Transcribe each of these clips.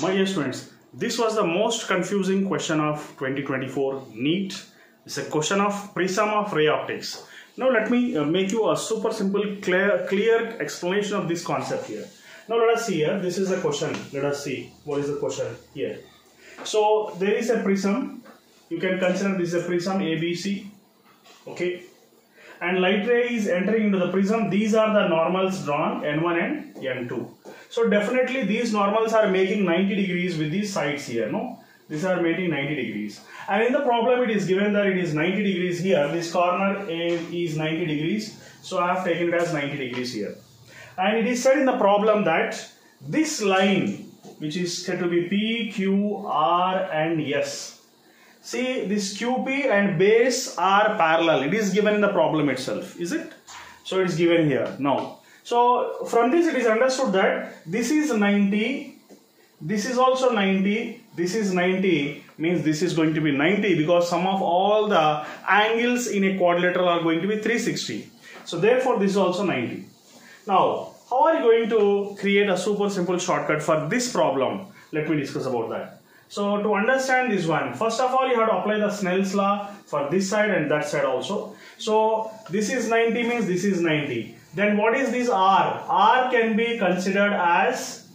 My dear students, this was the most confusing question of 2024 NEET. It's a question of prism of ray optics. Now let me uh, make you a super simple clear, clear explanation of this concept here. Now let us see here, this is the question. Let us see what is the question here. So there is a prism. You can consider this a prism ABC. Okay. And light ray is entering into the prism. These are the normals drawn N1 and N2. So definitely these normals are making 90 degrees with these sides here. No. These are making 90 degrees. And in the problem it is given that it is 90 degrees here. This corner is 90 degrees. So I have taken it as 90 degrees here. And it is said in the problem that this line which is said to be P, Q, R and S. See this QP and base are parallel. It is given in the problem itself. Is it? So it is given here. Now. So from this it is understood that this is 90. This is also 90. This is 90 means this is going to be 90 because sum of all the angles in a quadrilateral are going to be 360. So therefore this is also 90. Now how are you going to create a super simple shortcut for this problem? Let me discuss about that. So to understand this one, first of all you have to apply the Snell's law for this side and that side also. So this is 90 means this is 90. Then what is this R? R can be considered as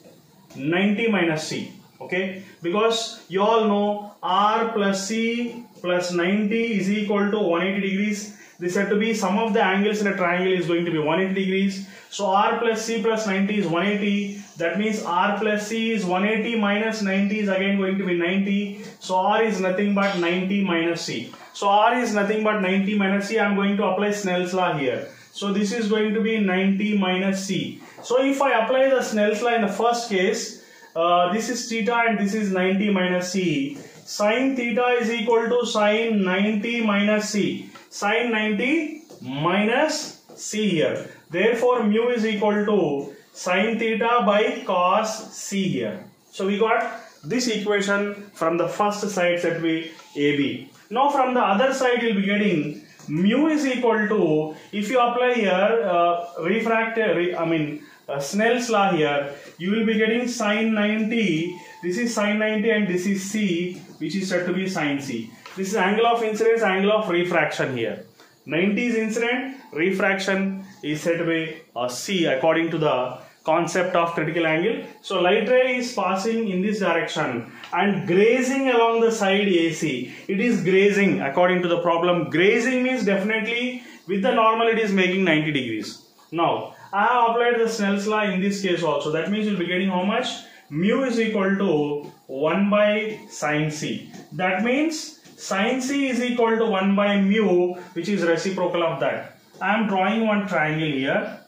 90 minus C. Okay, because you all know R plus C plus 90 is equal to 180 degrees. This had to be sum of the angles in a triangle is going to be 180 degrees. So R plus C plus 90 is 180. That means R plus C is 180 minus 90 is again going to be 90. So R is nothing but 90 minus C. So R is nothing but 90 minus C. I am going to apply Snell's law here. So this is going to be 90 minus C. So if I apply the Snell's law in the first case, uh, this is theta and this is 90 minus C. Sine theta is equal to sine 90 minus C. Sine 90 minus C here. Therefore, mu is equal to sine theta by cos C here. So we got this equation from the first side set we AB. Now from the other side you'll be getting mu is equal to if you apply here uh, refractor I mean uh, Snell's law here you will be getting sine 90 this is sine 90 and this is C which is said to be sine C. This is angle of incidence angle of refraction here. 90 is incident refraction is said to be a C according to the concept of critical angle. So light ray is passing in this direction and grazing along the side AC. It is grazing according to the problem. Grazing means definitely with the normal it is making 90 degrees. Now I have applied the Snell's law in this case also. That means you will be getting how much? Mu is equal to 1 by sine C. That means sine C is equal to 1 by mu which is reciprocal of that. I am drawing one triangle here.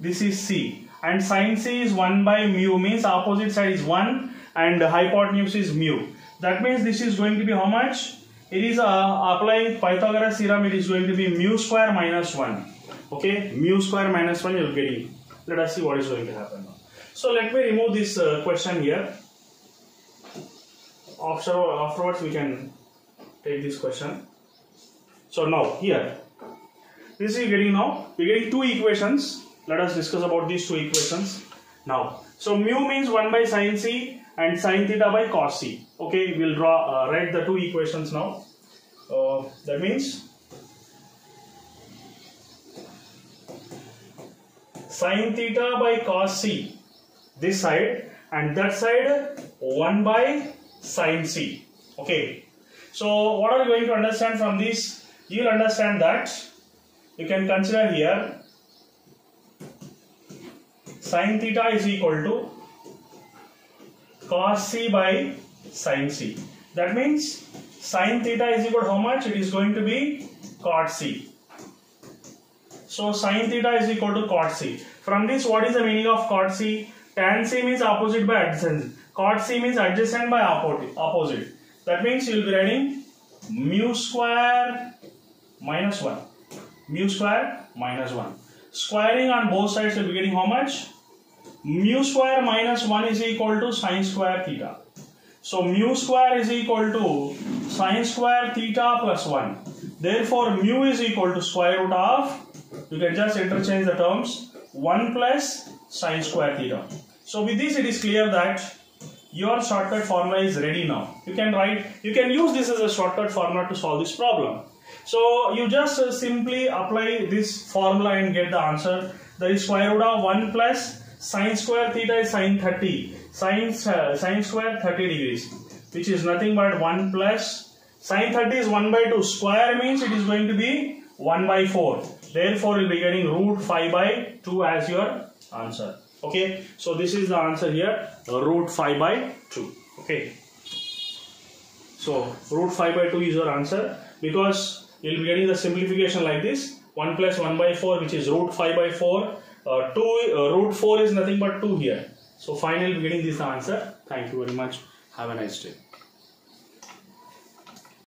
This is C and sine C is 1 by mu means opposite side is 1 and hypotenuse is mu. That means this is going to be how much? It is uh, applying Pythagoras theorem it is going to be mu square minus 1. Okay, mu square minus 1 you will get. Let us see what is going to happen now. So let me remove this uh, question here. After, afterwards we can take this question. So now here, this is getting now, we're getting two equations. Let us discuss about these two equations now. So mu means 1 by sine c and sine theta by cos c. Okay, we'll draw, uh, write the two equations now. Uh, that means sine theta by cos c this side and that side 1 by sine c. Okay, so what are you going to understand from this? You will understand that you can consider here sine theta is equal to cos c by sine c. That means sine theta is equal to how much? It is going to be cot c. So sine theta is equal to cot c. From this, what is the meaning of cot c? Tan c means opposite by adjacent. Cot c means adjacent by opposite. That means you will be writing mu square minus 1. Mu square minus 1. Squaring on both sides will be getting how much? Mu square minus 1 is equal to sine square theta. So mu square is equal to sine square theta plus 1. Therefore mu is equal to square root of, you can just interchange the terms, 1 plus sine square theta. So with this it is clear that your shortcut formula is ready now you can write you can use this as a shortcut formula to solve this problem so you just simply apply this formula and get the answer that is square root of 1 plus sine square theta is sine 30 sine, uh, sine square 30 degrees which is nothing but 1 plus sine 30 is 1 by 2 square means it is going to be 1 by 4 therefore you'll be getting root 5 by 2 as your answer. Okay? So this is the answer here. Root 5 by 2 okay? So root 5 by 2 is your answer. Because you'll be getting the simplification like this. 1 plus 1 by 4 which is root 5 by 4 uh, 2 uh, root 4 is nothing but 2 here. So finally getting this answer. Thank you very much. Have a nice day